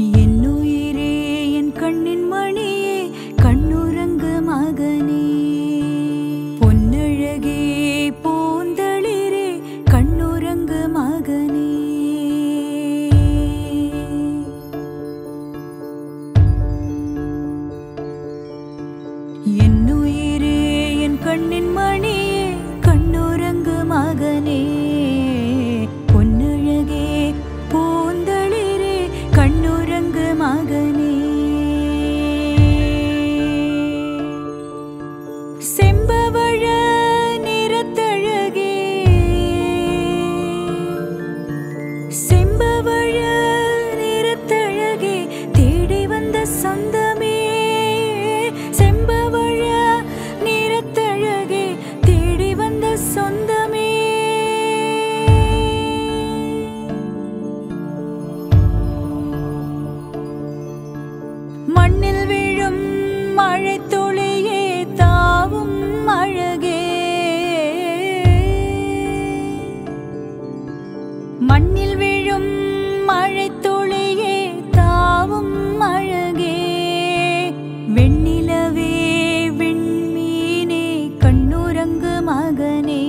என்னுயிரே என் கண்ணின் மணியே கண்ணுறங்கு மகனே. பொன்னழகே பூந்தளிரே கண்ணுறங்கு மகனே. என்னுயிரே என் கண்ணின் மணியே கண்ணுறங்கு மகனே. மழை துளியே தாவும் அழகே. மண்ணில் விழும் மழை துளியே தாவும் அழகே. வெண்ணிலவே விண்மீனே மகனே.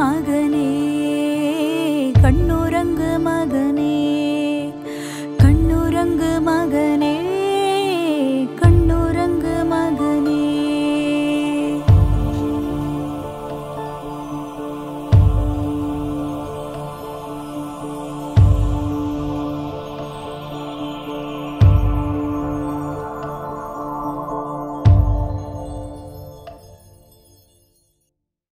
olmadı